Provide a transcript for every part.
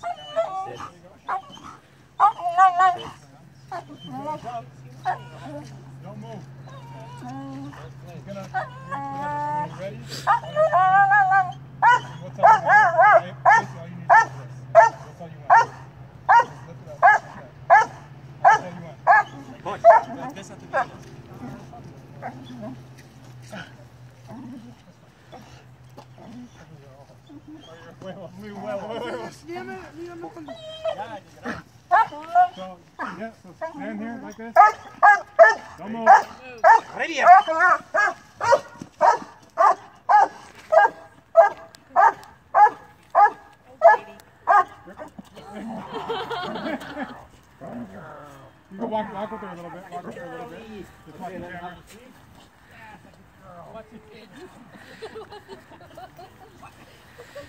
Don't Huevos, muy huevos, huevos. So, yeah, so stand here like this. Don't move. Ready. You can walk, walk with her a little bit. Walk with her a little bit. Just watch the camera.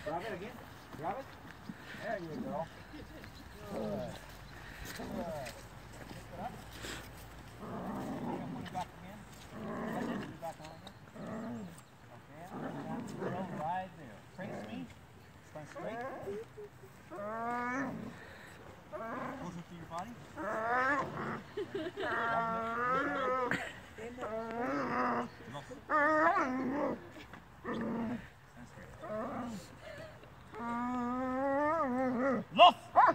Grab it again. Grab it. There you go. Good. Good. Up. Put it straight. To your body. Stand straight. Lost. The one that I show you earlier. Alright, you're gonna put the sleeve like this. Run, run, run, run. Good girl. Got it. Play with her.